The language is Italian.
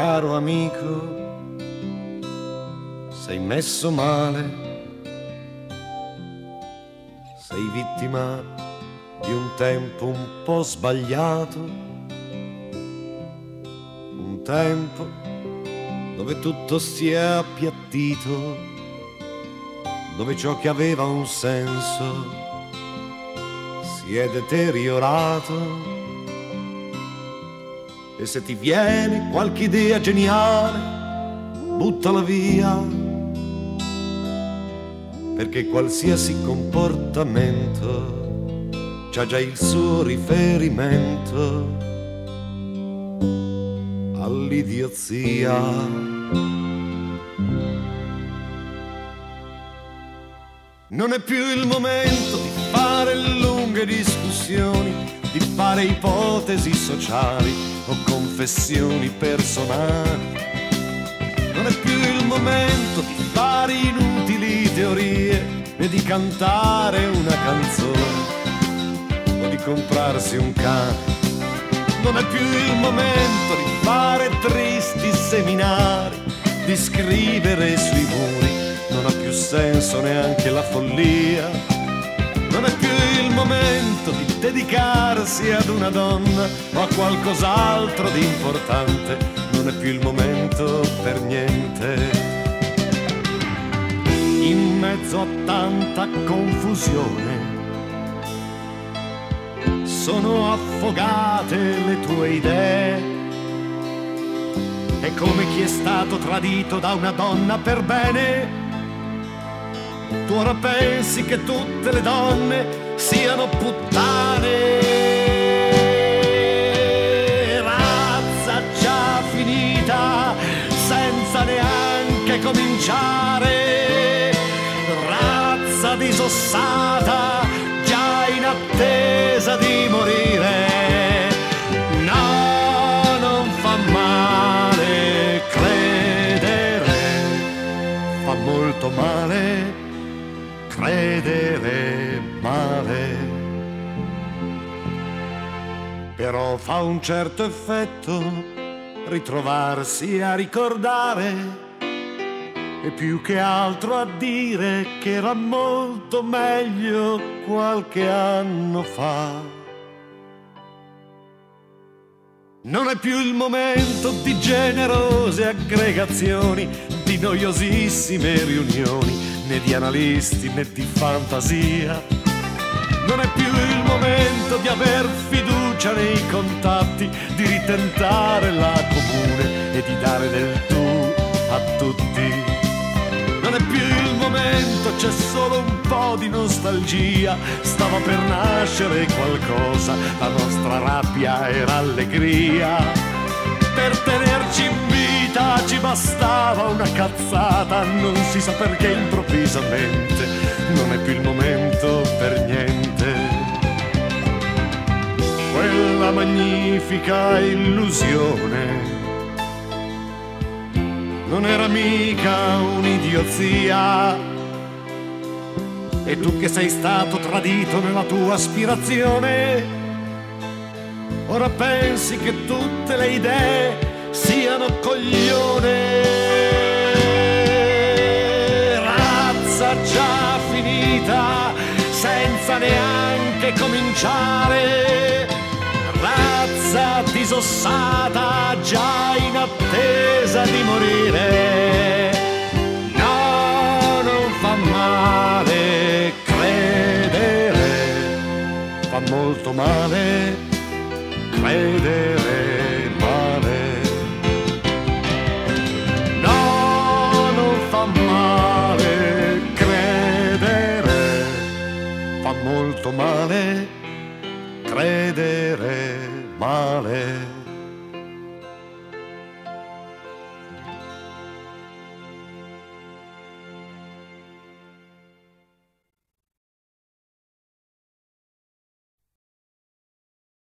amico, sei messo male, sei vittima di un tempo un po' sbagliato, un tempo dove tutto si è appiattito, dove ciò che aveva un senso si è deteriorato e se ti viene qualche idea geniale, buttala via. Perché qualsiasi comportamento c'ha già il suo riferimento all'idiozia. Non è più il momento di fare lunghe discussioni, di fare ipotesi sociali o confessioni personali. Non è più il momento di fare inutili teorie né di cantare una canzone o di comprarsi un cane. Non è più il momento di fare tristi seminari, di scrivere sui muri. Non ha più senso neanche la follia. Momento di dedicarsi ad una donna o a qualcos'altro di importante, non è più il momento per niente. In mezzo a tanta confusione sono affogate le tue idee. È come chi è stato tradito da una donna per bene. Tu ora pensi che tutte le donne siano puttane. Razza già finita, senza neanche cominciare. Razza disossata, Però fa un certo effetto ritrovarsi a ricordare e più che altro a dire che era molto meglio qualche anno fa. Non è più il momento di generose aggregazioni, di noiosissime riunioni né di analisti né di fantasia. Non è più il momento di aver fiducia nei contatti, di ritentare la comune e di dare del tu a tutti. Non è più il momento, c'è solo un po' di nostalgia. Stava per nascere qualcosa, la nostra rabbia era allegria. Per tenerci in vita ci bastava una cazzata, non si sa perché improvvisamente non è più il momento per niente. Quella magnifica illusione non era mica un'idiozia. E tu che sei stato tradito nella tua aspirazione, ora pensi che tutte le idee siano coglione. Finita, senza neanche cominciare. Razza disossata, già in attesa di morire. No, non fa male credere, fa molto male credere. Male, credere male.